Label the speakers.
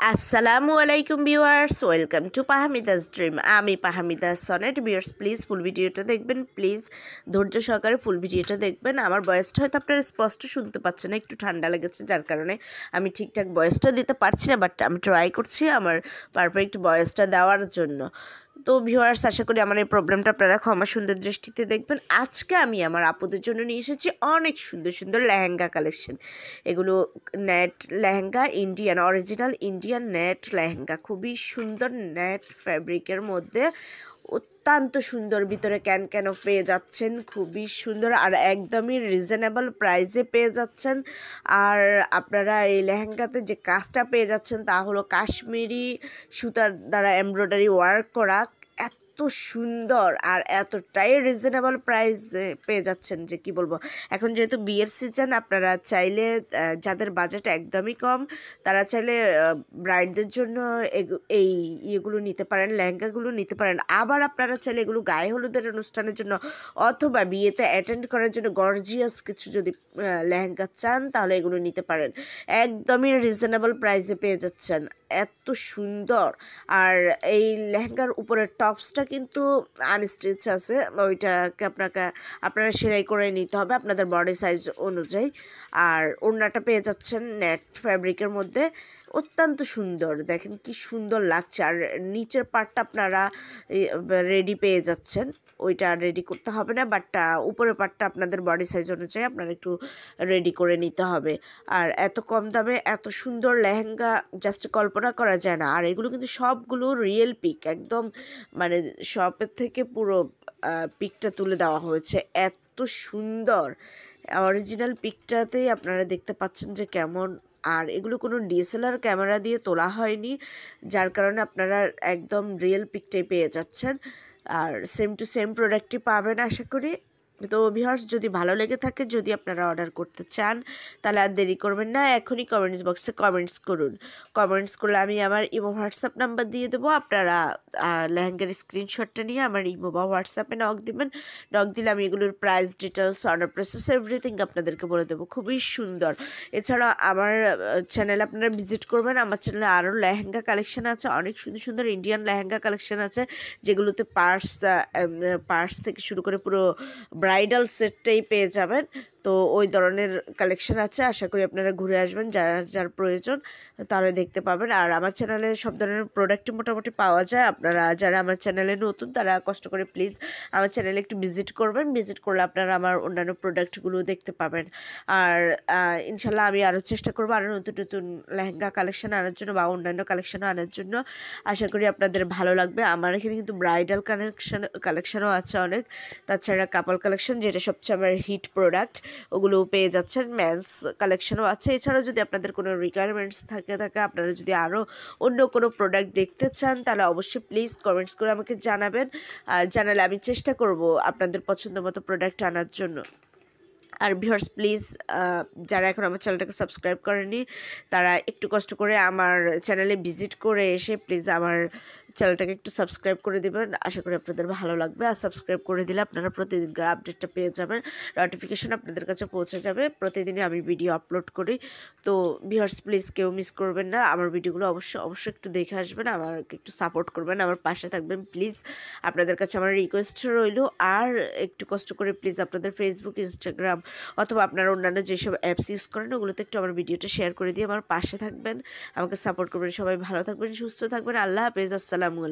Speaker 1: আসসালামু আলাইকুম viewers, welcome to পাহামিদাস ড্রিম। আমি Pahamida Sonet. Viewers, please full ভিডিওটা দেখবেন, প্লিজ ধৈর্য সহকারে ফুল ভিডিওটা দেখবেন। আমার বয়সটা হয়তো আপনারা স্পষ্ট শুনতে পাচ্ছেন না একটু ঠান্ডা লেগেছে, যার কারণে আমি ঠিকঠাক বয়সটা দিতে পারছি না, বাট আমি ট্রাই করছি আমার পারফেক্ট বয়সটা দেওয়ার জন্য। তো ভিউয়ার্স আশা করি আমার এই প্রবলেমটা আপনারা ক্ষমা সুন্দর দৃষ্টিতে দেখবেন। আজকে আমি আমার আপুদের জন্য নিয়ে এসেছি অনেক সুন্দর সুন্দর লেহেঙ্গা কালেকশন এগুলো net lehenga Indian original Indian net lehenga. খুবই সুন্দর নেট ফ্যাব্রিকের মধ্যে অত্যন্ত সুন্দর ভিতরে ক্যান ক্যানও পেয়ে যাচ্ছেন, খুবই সুন্দর আর একদমই রিজনেবল প্রাইসে পেয়ে যাচ্ছেন। আর আপনারা এই লেহেঙ্গাতে যে কাজটা পেয়ে যাচ্ছেন তা হলো কাশ্মীরি সুতার দ্বারা এমব্রয়ডারি ওয়ার্ক করা। এত সুন্দর আর এতটাই রিজনেবল প্রাইস পেয়ে যাচ্ছেন যে কি বলব? এখন যেহেতু বিয়ের সিজন আপনারা চাইলে যাদের বাজেট একদমই কম, তারা চাইলে ব্রাইডদের জন্য এই ইয়েগুলো নিতে পারেন, লেহেঙ্গাগুলো নিতে পারেন। আবার আপনারা চাইলে এগুলো গায়ে হলুদের অনুষ্ঠানের জন্য অথবা বিয়েতে অ্যাটেন্ড করার জন্য গর্জিয়াস কিছু যদি লেহেঙ্গা চান, তাহলে এগুলো নিতে পারেন। একদমই রিজনেবল প্রাইসে পেয়ে যাচ্ছেন। এত সুন্দর। আর এই লেহেঙ্গার উপরের টপসটা কিন্তু আনস্টিচ আছে। ওইটাকে আপনাকে, আপনারা সেলাই করে নিতে হবে আপনাদের বডি সাইজ অনুযায়ী। আর ওড়নাটা পেয়ে যাচ্ছেন নেট ফ্যাব্রিকের মধ্যে। অত্যন্ত সুন্দর, দেখেন কি সুন্দর লাগছে। আর নিচের পার্টটা আপনারা রেডি পেয়ে যাচ্ছেন। ওইটা রেডি করতে হবে না বাট উপরের পার্টটা আপনাদের বডি সাইজ অনুযায়ী আপনারা একটু রেডি করে নিতে হবে। আর এত কম দামে এত সুন্দর লেহেঙ্গা জাস্ট কল্পনা করা যায় না। আর এগুলো কিন্তু সবগুলো রিয়েল পিক একদম মানে শপের থেকে পুরো পিকটা তুলে দেওয়া হয়েছে। এত সুন্দর! অরিজিনাল পিকটাতেই আপনারা দেখতে পাচ্ছেন যে কেমন। আর এগুলো কোনো ডিএসএলআর ক্যামেরা দিয়ে তোলা হয়নি, যার কারণে আপনারা একদম রিয়েল পিকটাই পেয়ে যাচ্ছেন। আর সেম টু সেম প্রোডাক্টটি পাবেন আশা করি। তো ভিউয়ার্স যদি ভালো লেগে থাকে, যদি আপনারা অর্ডার করতে চান, তাহলে আর দেরি করবেন না, এখনই কমেন্টস বক্সে কমেন্টস করুন। কমেন্টস করলে আমি আমার ইমো হোয়াটসঅ্যাপ নাম্বার দিয়ে দেবো, আপনারা লেহেঙ্গার স্ক্রিনশটটা নিয়ে আমার ইমো বা হোয়াটসঅ্যাপে নক দিবেন। নক দিলে আমি এগুলোর price details order process everything আপনাদেরকে বলে দেবো। খুবই সুন্দর। এছাড়া আমার চ্যানেল আপনারা ভিজিট করবেন, আমার চ্যানেলে আরও লেহেঙ্গা কালেকশান আছে, অনেক সুন্দর সুন্দর ইন্ডিয়ান লেহেঙ্গা কালেকশান আছে, যেগুলোতে পার্স পার্স থেকে শুরু করে পুরো ব্রাইডাল সেটটাই পেয়ে যাবেন। তো ওই ধরনের কালেকশন আছে। আশা করি আপনারা ঘুরে আসবেন, যার যার প্রয়োজন তাহলে দেখতে পাবেন। আর আমার চ্যানেলে সব ধরনের প্রোডাক্টই মোটামুটি পাওয়া যায়। আপনারা যারা আমার চ্যানেলে নতুন, তারা কষ্ট করে প্লিজ আমার চ্যানেলে একটু ভিজিট করবেন। ভিজিট করলে আপনারা আমার অন্যান্য প্রোডাক্টগুলো দেখতে পাবেন। আর ইনশাল্লাহ আমি আরও চেষ্টা করব আরও নতুন নতুন লেহেঙ্গা কালেকশন আনার জন্য বা অন্যান্য কালেকশনও আনার জন্য। আশা করি আপনাদের ভালো লাগবে। আমার এখানে কিন্তু ব্রাইডাল কালেকশন কালেকশনও আছে অনেক। তাছাড়া কাপল কালেকশন যেটা সবচেয়ে আমার হিট প্রোডাক্ট ওগুলো পেয়ে যাচ্ছেন। ম্যান্স কালেকশনও আছে। এছাড়াও যদি আপনাদের কোনো রিকোয়ারমেন্টস থাকে থাকে, আপনারা যদি আরও অন্য কোনো প্রোডাক্ট দেখতে চান, তাহলে অবশ্যই প্লিজ কমেন্টস করে আমাকে জানাবেন। জানালে আমি চেষ্টা করব আপনাদের পছন্দ মতো প্রোডাক্ট আনার জন্য। আর ভিউয়ার্স প্লিজ যারা এখন আমার চ্যানেলটাকে সাবস্ক্রাইব করেনি তারা একটু কষ্ট করে আমার চ্যানেলে ভিজিট করে এসে প্লিজ আমার চ্যানেলটাকে একটু সাবস্ক্রাইব করে দেবেন। আশা করি আপনাদের ভালো লাগবে। আর সাবস্ক্রাইব করে দিলে আপনারা প্রতিদিনকার আপডেটটা পেয়ে যাবেন। নোটিফিকেশন আপনাদের কাছে পৌঁছে যাবে। প্রতিদিনই আমি ভিডিও আপলোড করি। তো ভিউয়ার্স প্লিজ কেউ মিস করবেন না। আমার ভিডিওগুলো অবশ্যই অবশ্যই একটু দেখে আসবেন। আমাকে একটু সাপোর্ট করবেন। আমার পাশে থাকবেন প্লিজ আপনাদের কাছে আমার রিকোয়েস্ট রইল। আর একটু কষ্ট করে প্লিজ আপনাদের ফেসবুক ইনস্টাগ্রাম অথবা আপনারা অন্যান্য যেসব অ্যাপস ইউজ করেন, ওগুলোতে একটু আমার ভিডিওটা শেয়ার করে দিয়ে আমার পাশে থাকবেন। আমাকে সাপোর্ট করবেন। সবাই ভালো থাকবেন, সুস্থ থাকবেন। আল্লাহ হাফেজ। আসসালামু আলাইকুম